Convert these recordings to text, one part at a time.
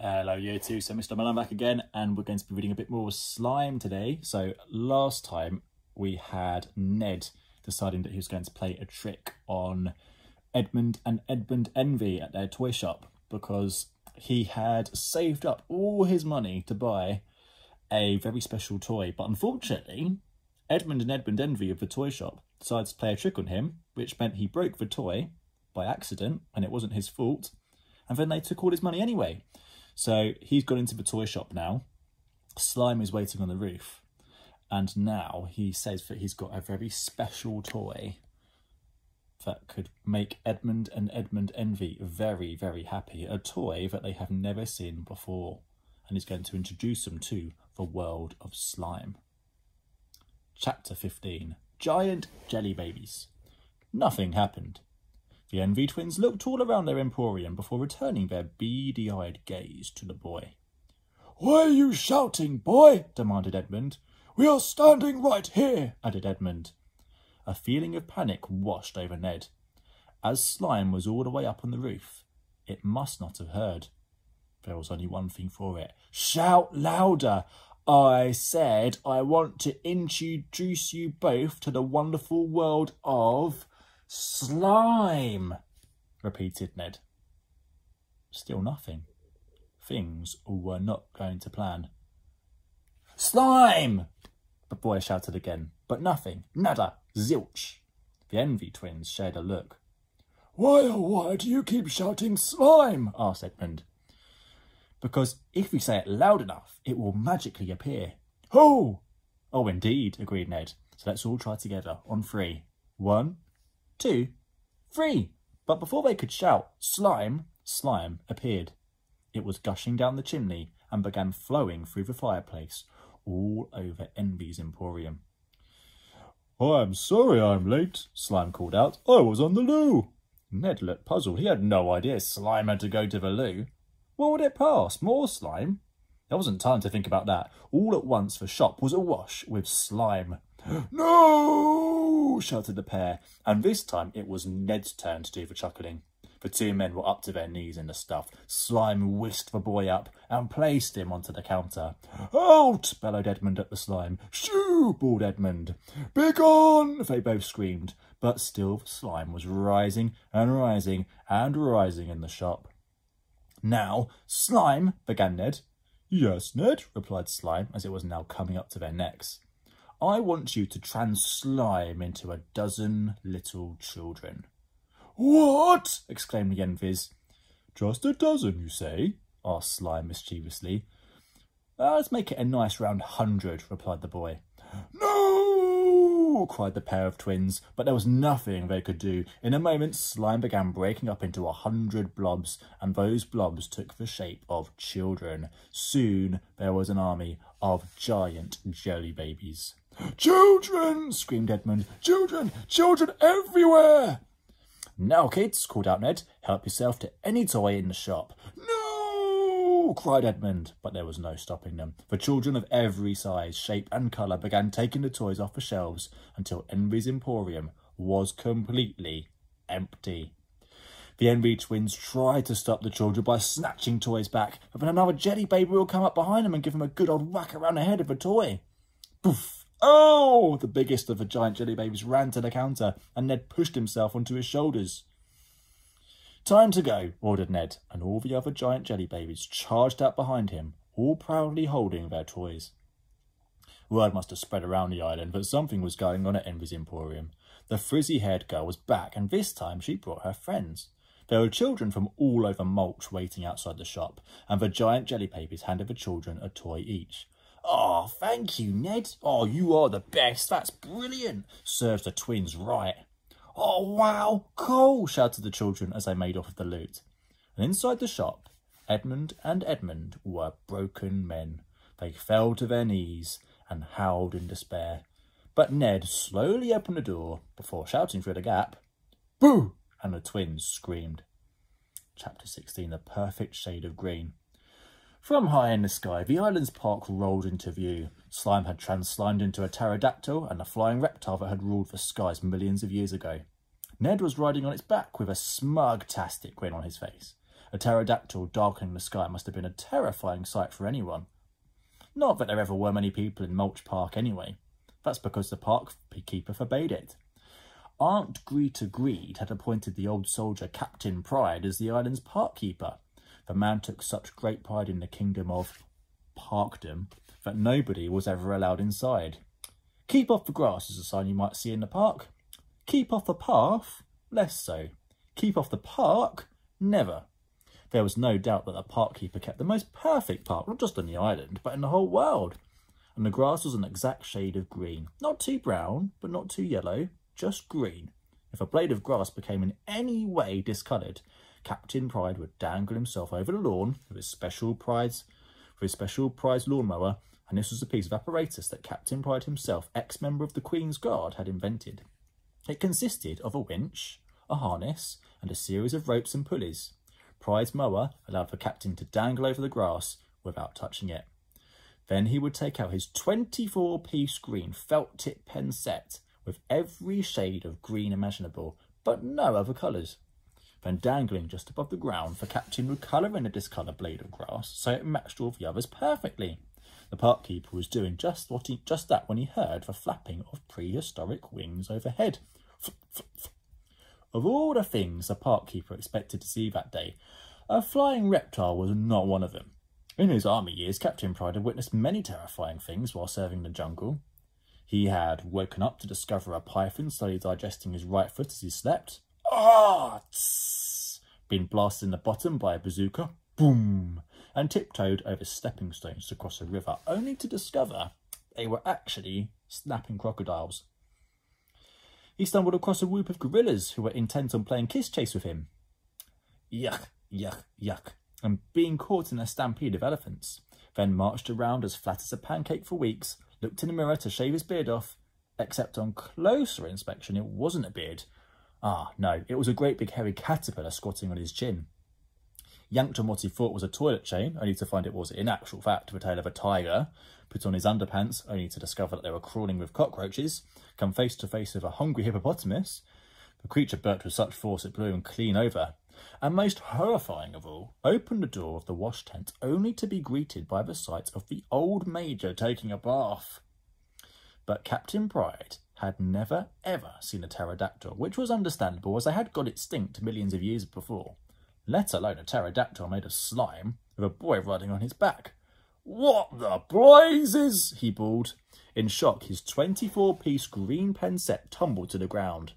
Hello, year two. So, Mr. Milan back again, and we're going to be reading a bit more slime today. So, last time we had Ned deciding that he was going to play a trick on Edmund and Edmund Envy at their toy shop because he had saved up all his money to buy a very special toy. But unfortunately, Edmund and Edmund Envy of the toy shop decided to play a trick on him, which meant he broke the toy by accident, and it wasn't his fault. And then they took all his money anyway. So he's gone into the toy shop now. Slime is waiting on the roof. And now he says that he's got a very special toy that could make Edmund and Edmund Envy very, very happy. A toy that they have never seen before. And he's going to introduce them to the world of slime. Chapter 15 Giant Jelly Babies. Nothing happened. The Envy twins looked all around their emporium before returning their beady-eyed gaze to the boy. Why are you shouting, boy? demanded Edmund. We are standing right here, added Edmund. A feeling of panic washed over Ned. As Slime was all the way up on the roof, it must not have heard. There was only one thing for it. Shout louder! I said I want to introduce you both to the wonderful world of Slime, repeated Ned. Still nothing. Things were not going to plan. Slime! The boy shouted again, but nothing, nada, zilch. The Envy twins shared a look. Why, oh, why do you keep shouting slime? asked Edmund. Because if we say it loud enough, it will magically appear. Oh! Oh, indeed, agreed Ned. So let's all try together on three. One, two, three. But before they could shout, slime, slime appeared. It was gushing down the chimney and began flowing through the fireplace, all over Envy's emporium. I'm sorry I'm late, Slime called out. I was on the loo. Ned looked puzzled. He had no idea Slime had to go to the loo. What would it pass? More slime? There wasn't time to think about that. All at once the shop was awash with slime. No! shouted the pair, and this time it was Ned's turn to do the chuckling. The two men were up to their knees in the stuff. Slime whisked the boy up and placed him onto the counter. Out! bellowed Edmund at the slime. Shoo! bawled Edmund. Begone! They both screamed, but still the slime was rising and rising and rising in the shop. Now, Slime, began Ned. Yes, Ned, replied Slime, as it was now coming up to their necks. I want you to translime into a dozen little children. What? exclaimed Envies. Just a dozen, you say? asked Slime mischievously. Uh, let's make it a nice round hundred, replied the boy. No! cried the pair of twins, but there was nothing they could do. In a moment, slime began breaking up into a hundred blobs, and those blobs took the shape of children. Soon there was an army of giant jelly babies. Children! screamed Edmund. Children! Children everywhere! Now, kids, called out Ned, help yourself to any toy in the shop. No! cried Edmund, but there was no stopping them. for children of every size, shape and colour began taking the toys off the shelves until Envy's Emporium was completely empty. The Envy twins tried to stop the children by snatching toys back, but then another jelly baby will come up behind them and give them a good old whack around the head of a toy. Poof! Oh! The biggest of the giant jelly babies ran to the counter, and Ned pushed himself onto his shoulders. Time to go, ordered Ned, and all the other giant jelly babies charged out behind him, all proudly holding their toys. Word must have spread around the island that something was going on at Envy's Emporium. The frizzy-haired girl was back, and this time she brought her friends. There were children from all over Mulch waiting outside the shop, and the giant jelly babies handed the children a toy each. Oh, thank you, Ned. Oh, you are the best. That's brilliant. Serves the twins right. Oh, wow, cool, shouted the children as they made off with the loot. And inside the shop, Edmund and Edmund were broken men. They fell to their knees and howled in despair. But Ned slowly opened the door before shouting through the gap, Boo! And the twins screamed. Chapter 16 The Perfect Shade of Green. From high in the sky, the island's park rolled into view. Slime had translimed into a pterodactyl and a flying reptile that had ruled the skies millions of years ago. Ned was riding on its back with a smug-tastic grin on his face. A pterodactyl darkening the sky must have been a terrifying sight for anyone. Not that there ever were many people in Mulch Park anyway. That's because the park keeper forbade it. Aunt Greta Greed had appointed the old soldier Captain Pride as the island's park keeper. The man took such great pride in the kingdom of Parkdom that nobody was ever allowed inside. Keep off the grass is a sign you might see in the park. Keep off the path, less so. Keep off the park, never. There was no doubt that the park keeper kept the most perfect park, not just on the island, but in the whole world. And the grass was an exact shade of green. Not too brown, but not too yellow, just green. If a blade of grass became in any way discoloured, Captain Pride would dangle himself over the lawn with his special prize, for his special prize lawnmower, and this was a piece of apparatus that Captain Pride himself, ex-member of the Queen's Guard, had invented. It consisted of a winch, a harness, and a series of ropes and pulleys. Pride's mower allowed the captain to dangle over the grass without touching it. Then he would take out his 24-piece green felt tip pen set with every shade of green imaginable, but no other colours. Then dangling just above the ground, the captain would colour in a discoloured blade of grass so it matched all the others perfectly. The park keeper was doing just what he just that when he heard the flapping of prehistoric wings overhead. Of all the things the park keeper expected to see that day, a flying reptile was not one of them. In his army years, Captain Pride had witnessed many terrifying things while serving the jungle. He had woken up to discover a python slowly digesting his right foot as he slept. Tss, been blasted in the bottom by a bazooka. Boom! And tiptoed over stepping stones to cross a river, only to discover they were actually snapping crocodiles. He stumbled across a group of gorillas who were intent on playing kiss chase with him. Yuck, yuck, yuck, and being caught in a stampede of elephants. Then marched around as flat as a pancake for weeks, looked in the mirror to shave his beard off, except on closer inspection it wasn't a beard. Ah, no, it was a great big hairy caterpillar squatting on his chin. Yanked on what he thought was a toilet chain, only to find it was in actual fact the tail of a tiger, put on his underpants, only to discover that they were crawling with cockroaches, come face to face with a hungry hippopotamus. The creature burst with such force it blew him clean over. And most horrifying of all, opened the door of the wash tent only to be greeted by the sight of the old major taking a bath. But Captain Pride had never ever seen a pterodactyl, which was understandable as they had got extinct millions of years before, let alone a pterodactyl made of slime with a boy riding on his back. What the blazes? he bawled. In shock, his 24-piece green pen set tumbled to the ground.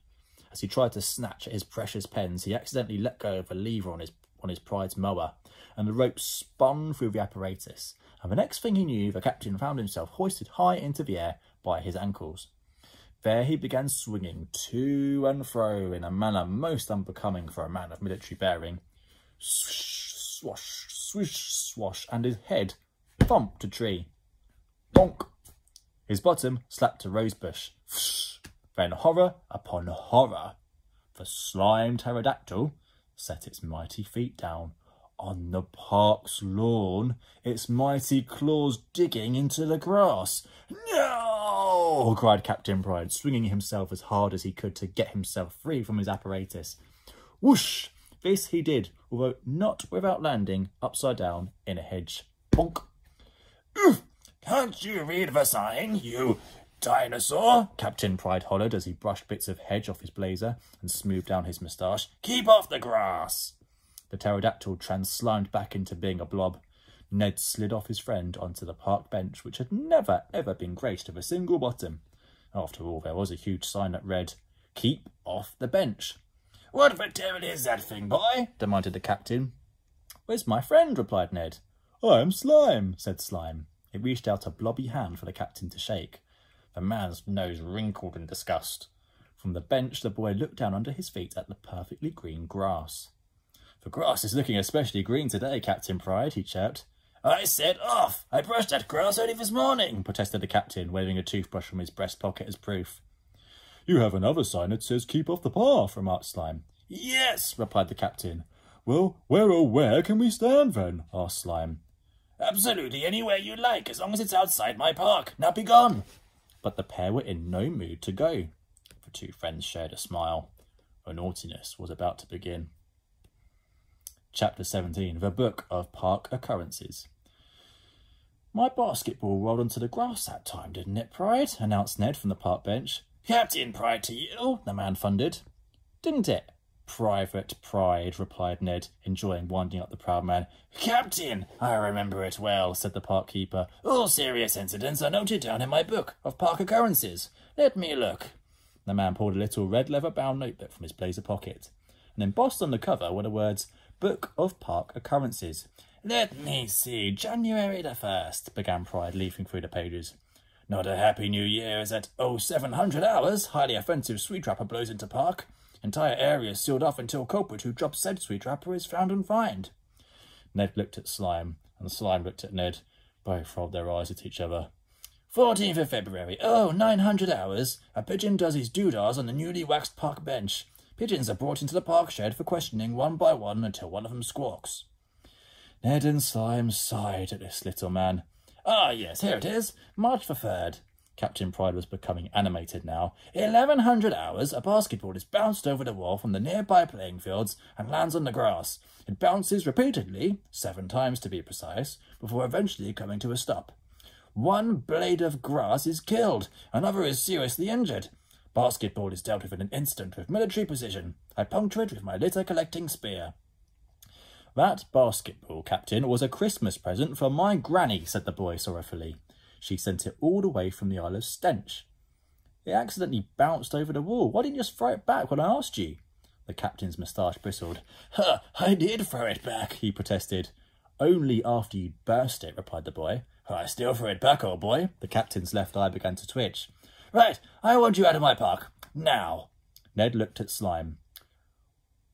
As he tried to snatch at his precious pens, he accidentally let go of a lever on his, on his pride's mower, and the rope spun through the apparatus. And the next thing he knew, the captain found himself hoisted high into the air by his ankles. There he began swinging to and fro in a manner most unbecoming for a man of military bearing. Swish, swash, swish, swash, and his head thumped a tree. Bonk! His bottom slapped a rosebush. Then horror upon horror. The slime pterodactyl set its mighty feet down on the park's lawn, its mighty claws digging into the grass. No! Cried Captain Pride, swinging himself as hard as he could to get himself free from his apparatus. Whoosh! This he did, although not without landing upside down in a hedge. Bonk! Oof! Can't you read the sign, you dinosaur? Captain Pride hollered as he brushed bits of hedge off his blazer and smoothed down his moustache. Keep off the grass! The pterodactyl translimed back into being a blob. Ned slid off his friend onto the park bench, which had never, ever been graced with a single bottom. After all, there was a huge sign that read, Keep off the bench. What the devil is that thing, boy? demanded the captain. Where's my friend? replied Ned. I'm Slime, said Slime. It reached out a blobby hand for the captain to shake. The man's nose wrinkled in disgust. From the bench, the boy looked down under his feet at the perfectly green grass. The grass is looking especially green today, Captain Pride, he chirped. I said off! I brushed that grass only this morning, protested the captain, waving a toothbrush from his breast pocket as proof. You have another sign that says keep off the path, remarked Slime. Yes, replied the captain. Well, where oh where can we stand then? asked Slime. Absolutely anywhere you like, as long as it's outside my park. Now be gone. But the pair were in no mood to go. The two friends shared a smile. The naughtiness was about to begin. Chapter 17 The Book of Park Occurrences. My basketball rolled onto the grass that time, didn't it, Pride? announced Ned from the park bench. Captain Pride to you, the man thundered. Didn't it? Private Pride, replied Ned, enjoying winding up the proud man. Captain, I remember it well, said the park keeper. All serious incidents are noted down in my book of park occurrences. Let me look. The man pulled a little red leather bound notebook from his blazer pocket, and embossed on the cover were the words Book of Park Occurrences. Let me see, January the 1st, began Pride, leafing through the pages. Not a happy new year as at 0700 hours, highly offensive sweet trapper blows into park. Entire area sealed off until culprit who dropped said sweet trapper is found and fined. Ned looked at Slime, and Slime looked at Ned. Both rolled their eyes at each other. 14th of February. Oh, 900 hours. A pigeon does his doodahs on the newly waxed park bench. Pigeons are brought into the park shed for questioning one by one until one of them squawks. Ned and Slime sighed at this little man. Ah, yes, here it is. March the 3rd. Captain Pride was becoming animated now. Eleven hundred hours, a basketball is bounced over the wall from the nearby playing fields and lands on the grass. It bounces repeatedly, seven times to be precise, before eventually coming to a stop. One blade of grass is killed, another is seriously injured. Basketball is dealt with in an instant with military precision. I puncture it with my litter collecting spear. That basketball, Captain, was a Christmas present from my granny, said the boy sorrowfully. She sent it all the way from the Isle of Stench. It accidentally bounced over the wall. Why didn't you just throw it back when I asked you? The captain's moustache bristled. Huh, I did throw it back, he protested. Only after you'd burst it, replied the boy. I still throw it back, old boy. The captain's left eye began to twitch. Right, I want you out of my park. Now. Ned looked at Slime.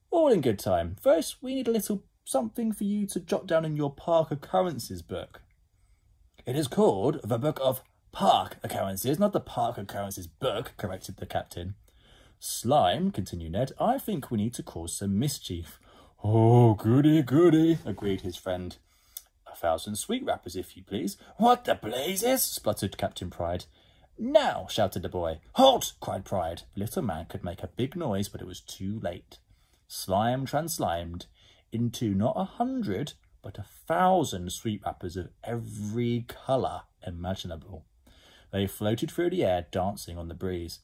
All in good time. First, we need a little something for you to jot down in your park occurrences book. It is called the Book of Park Occurrences, not the Park Occurrences book, corrected the captain. Slime, continued Ned, I think we need to cause some mischief. Oh, goody, goody, agreed his friend. A thousand sweet wrappers, if you please. What the blazes? spluttered Captain Pride. Now, shouted the boy. Halt! cried Pride. The little man could make a big noise, but it was too late. Slime translimed into not a hundred, but a thousand sweet wrappers of every colour imaginable. They floated through the air, dancing on the breeze.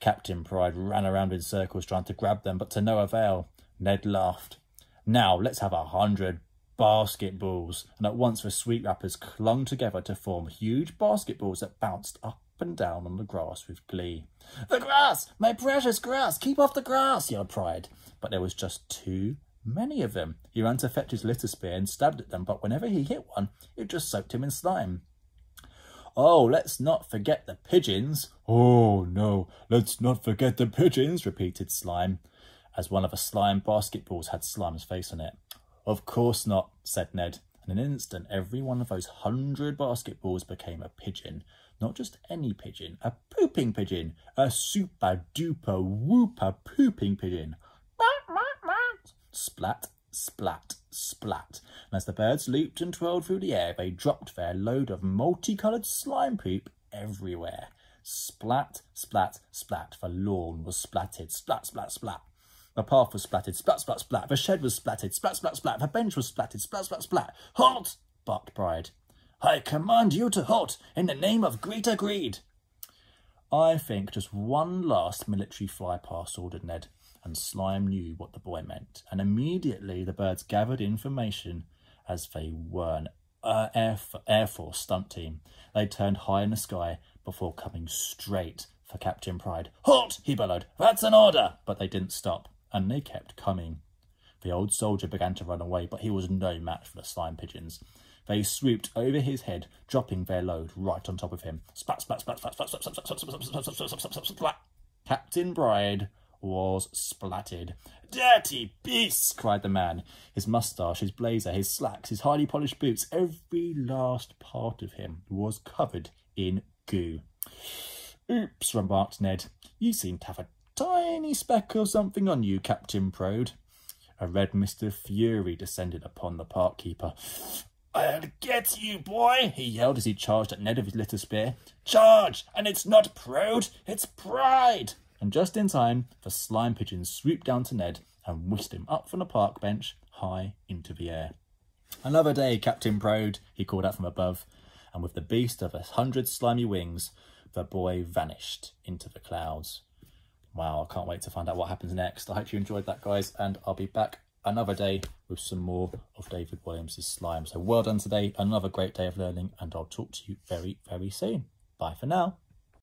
Captain Pride ran around in circles trying to grab them, but to no avail. Ned laughed. Now let's have a hundred basketballs. And at once the sweet wrappers clung together to form huge basketballs that bounced up and down on the grass with glee. The grass! My precious grass! Keep off the grass! yelled Pride. But there was just too many of them. He ran to fetch his litter spear and stabbed at them, but whenever he hit one, it just soaked him in slime. Oh, let's not forget the pigeons. Oh, no, let's not forget the pigeons, repeated Slime, as one of the slime basketballs had Slime's face on it. Of course not, said Ned. In an instant, every one of those hundred basketballs became a pigeon. Not just any pigeon, a pooping pigeon, a super duper whooper pooping pigeon splat, splat, splat. And as the birds leaped and twirled through the air, they dropped their load of multicoloured slime poop everywhere. Splat, splat, splat. The lawn was splatted. Splat, splat, splat. The path was splatted. Splat, splat, splat. The shed was splatted. Splat, splat, splat. The bench was splatted. Splat, splat, splat. Halt! barked Pride. I command you to halt in the name of Greta Greed. I think just one last military fly past, ordered Ned and Slime knew what the boy meant, and immediately the birds gathered information as they were an uh, Air, Air Force stunt team. They turned high in the sky before coming straight for Captain Pride. Halt! he bellowed. That's an order! But they didn't stop, and they kept coming. The old soldier began to run away, but he was no match for the slime pigeons. They swooped over his head, dropping their load right on top of him. Splat, splat, splat, splat, splat, splat, splat, splat, splat, splat, splat, splat, splat. Captain Pride was splattered. Dirty beasts! cried the man. His moustache, his blazer, his slacks, his highly polished boots, every last part of him was covered in goo. Oops, remarked Ned. You seem to have a tiny speck of something on you, Captain Prode. A red mist of fury descended upon the park keeper. I'll get you, boy, he yelled as he charged at Ned with his litter spear. Charge! And it's not Prode, it's Pride! and just in time, the slime pigeons swooped down to Ned and whisked him up from the park bench high into the air. Another day, Captain Prode, he called out from above, and with the beast of a hundred slimy wings, the boy vanished into the clouds. Wow, I can't wait to find out what happens next. I hope you enjoyed that, guys, and I'll be back another day with some more of David Walliams' slime. So well done today, another great day of learning, and I'll talk to you very, very soon. Bye for now.